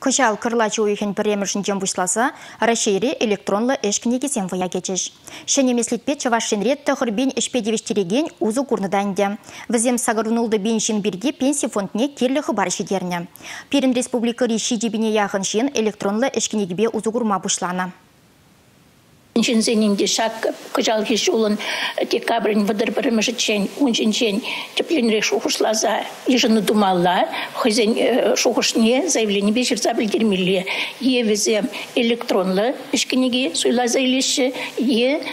Кышал кырлачы уйхен піремішін жем бұшласа, Рашейре электронлы эшкінегесен вая кечіш. Шенемеслетпе чавашшенре тұхырбен ішпедевіштереген узу курныданде. Візем сағырынулды беншін бірге пенсия фондне керлі хыбар шедерне. Перін республика реши дебіне яғын шен электронлы эшкінегебе узу курма бұшлана. Инжензенинде шак кыжал хиш улын декабрин выдыр бірімі жітчен, унжинчен тепленрек шухышлаза ежыны думалла, хызен шухышне заявление бешірза білдермелі. Е везе электронлы ішкенеге суйла заилеші, е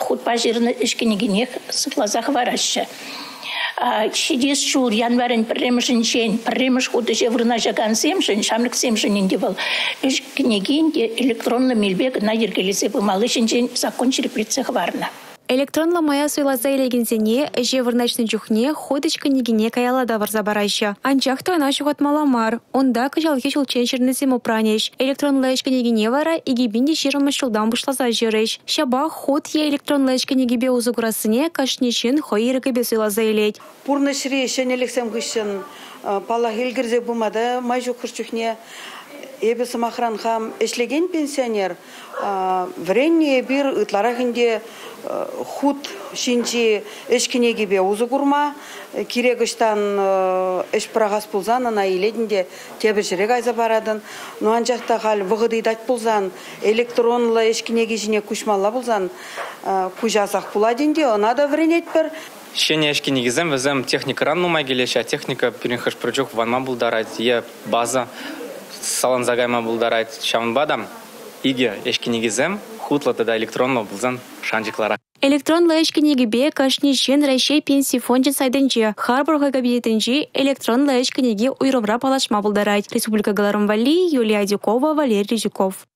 худпа жеріні ішкенегенех сытлазақ варашы. Шидес шул январен премшин чен, премш худы жаган семшин, шамлык семшин инде был. Княгин электронный мельбек на ергелесе бумалы чен закон череплицех варна. Электронла мая суйлаза елегензене, эже вырначны жүхне, ходочка негене каялада варза барайшы. Анчахта ана маламар. Онда кыжалге шулчен шернесем упранеш. Электронла эшке негене вара, игибинде шермыш шулдан бушлаза жиреш. Шаба ход я электронла эшке негебе узуграсыне, кашнешин хойырыгебе суйлаза елет. Пурны шире шенелексем гышын, пала хелгерзе бумада, майжу кырчухне, Сымақран хам эшлеген пенсионер, вренне бир ытларахынде худ шинчи эшкинеги бе узы курма, кирегыштан эш прагас пулзан, ана иледінде тебішірек айза барадын. Но анжақта хал вғыдыйдат пулзан, электронлы эшкинеги жіне күшмалла пулзан, күжасақ пуладінде, она да вренет бір, Шене эшки негізім, візім техника раннума келеші, техника перенхаш прыжок ванма бұлдарайд, е база салон загайма бұлдарайд шамын бадам. Иге эшки негізім, хутлаты да электронно бұлзан шанжиклара. Электронлы эшкенегебе кашнишен Рашей пенсий фонде сайдынче, Харбурга кабинетінче электронлы эшкенеге уйрымра палашма бұлдарайд. Республика Галарым Вали, Юлия Дюкова, Валерий Жуков.